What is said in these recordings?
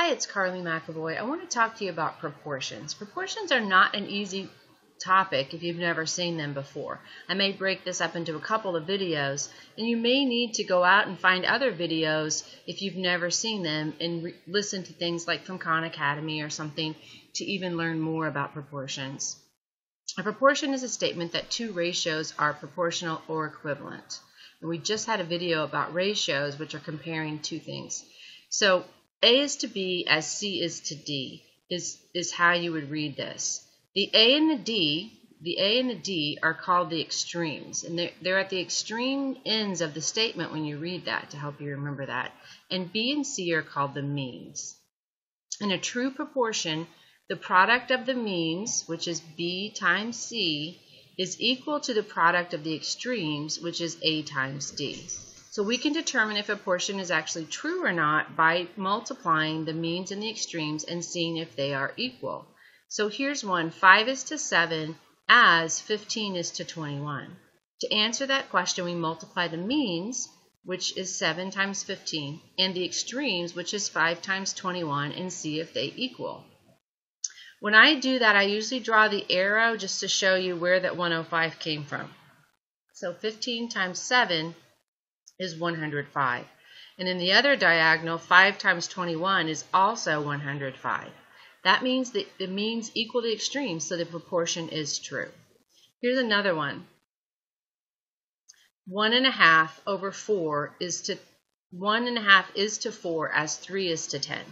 Hi, it's Carly McAvoy. I want to talk to you about proportions. Proportions are not an easy topic if you've never seen them before. I may break this up into a couple of videos, and you may need to go out and find other videos if you've never seen them and listen to things like from Khan Academy or something to even learn more about proportions. A proportion is a statement that two ratios are proportional or equivalent. And we just had a video about ratios, which are comparing two things. So a is to B as C is to D is, is how you would read this. The A and the D, the A and the D are called the extremes, and they're, they're at the extreme ends of the statement when you read that to help you remember that. And B and C are called the means. In a true proportion, the product of the means, which is B times C, is equal to the product of the extremes, which is A times D. So we can determine if a portion is actually true or not by multiplying the means and the extremes and seeing if they are equal. So here's one, 5 is to 7 as 15 is to 21. To answer that question, we multiply the means, which is 7 times 15, and the extremes, which is 5 times 21, and see if they equal. When I do that, I usually draw the arrow just to show you where that 105 came from. So 15 times 7 is 105. And in the other diagonal, 5 times 21 is also 105. That means that the means equal the extremes, so the proportion is true. Here's another one. One and a half over four is to one and a half is to four as three is to ten.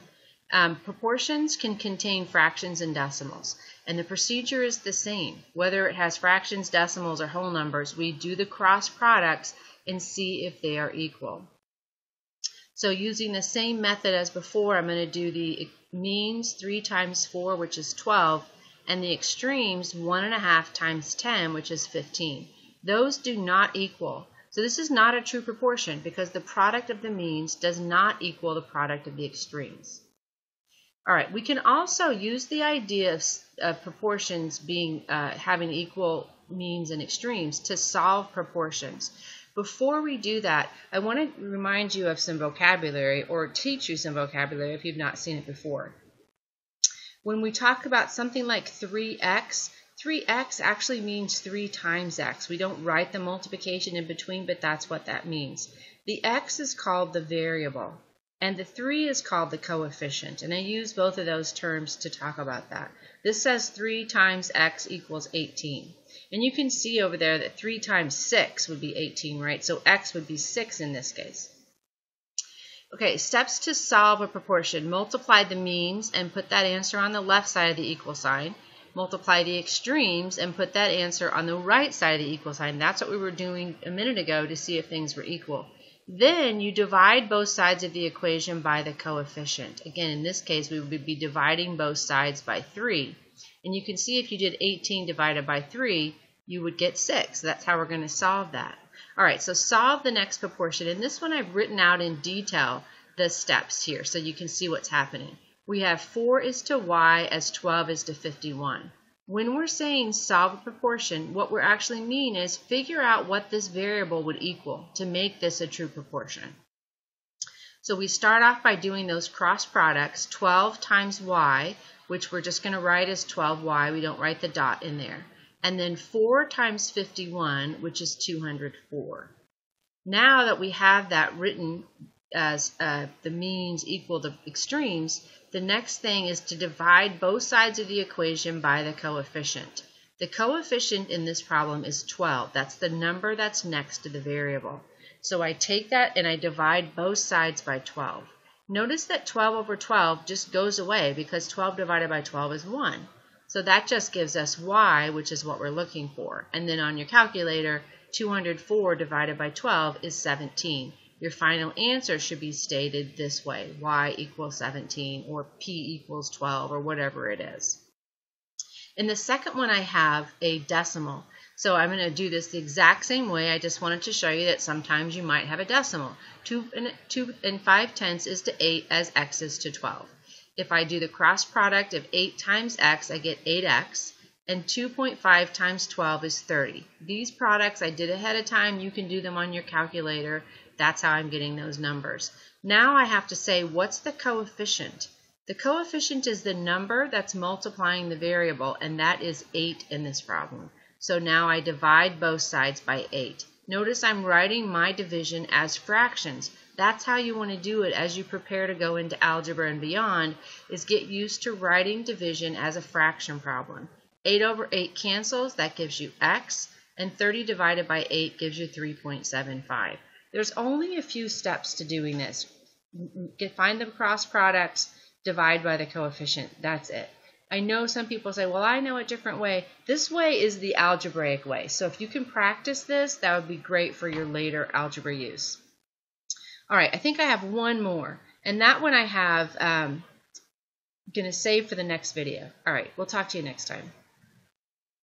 Um, proportions can contain fractions and decimals, and the procedure is the same. Whether it has fractions, decimals, or whole numbers, we do the cross products and see if they are equal. So using the same method as before, I'm going to do the means 3 times 4, which is 12, and the extremes 1.5 times 10, which is 15. Those do not equal. So this is not a true proportion because the product of the means does not equal the product of the extremes. All right, we can also use the idea of, of proportions being uh, having equal means and extremes to solve proportions. Before we do that, I want to remind you of some vocabulary or teach you some vocabulary if you've not seen it before. When we talk about something like 3x, 3x actually means 3 times x. We don't write the multiplication in between, but that's what that means. The x is called the variable, and the 3 is called the coefficient. And I use both of those terms to talk about that. This says 3 times x equals 18. And you can see over there that 3 times 6 would be 18, right? So x would be 6 in this case. Okay, steps to solve a proportion. Multiply the means and put that answer on the left side of the equal sign. Multiply the extremes and put that answer on the right side of the equal sign. That's what we were doing a minute ago to see if things were equal. Then you divide both sides of the equation by the coefficient. Again, in this case, we would be dividing both sides by 3. And you can see if you did 18 divided by 3, you would get 6. That's how we're going to solve that. All right, so solve the next proportion. And this one I've written out in detail the steps here so you can see what's happening. We have 4 is to y as 12 is to 51. When we're saying solve a proportion, what we're actually mean is figure out what this variable would equal to make this a true proportion. So we start off by doing those cross products, 12 times y, which we're just going to write as 12y. We don't write the dot in there. And then 4 times 51, which is 204. Now that we have that written as uh, the means equal the extremes, the next thing is to divide both sides of the equation by the coefficient. The coefficient in this problem is 12. That's the number that's next to the variable. So I take that and I divide both sides by 12. Notice that 12 over 12 just goes away because 12 divided by 12 is 1. So that just gives us y, which is what we're looking for. And then on your calculator, 204 divided by 12 is 17. Your final answer should be stated this way, y equals 17 or p equals 12 or whatever it is. In the second one, I have a decimal. So I'm going to do this the exact same way. I just wanted to show you that sometimes you might have a decimal. 2 and, 2 and 5 tenths is to 8 as x is to 12. If I do the cross product of 8 times x, I get 8x. And 2.5 times 12 is 30. These products I did ahead of time. You can do them on your calculator. That's how I'm getting those numbers. Now I have to say, what's the coefficient? The coefficient is the number that's multiplying the variable, and that is 8 in this problem. So now I divide both sides by 8. Notice I'm writing my division as fractions. That's how you want to do it as you prepare to go into algebra and beyond, is get used to writing division as a fraction problem. 8 over 8 cancels, that gives you x, and 30 divided by 8 gives you 3.75. There's only a few steps to doing this. Find the cross products, divide by the coefficient. That's it. I know some people say, well, I know a different way. This way is the algebraic way. So if you can practice this, that would be great for your later algebra use. All right, I think I have one more. And that one I have um, going to save for the next video. All right, we'll talk to you next time.